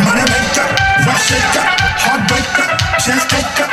money maker, rush shaker, heartbreaker, chance taker,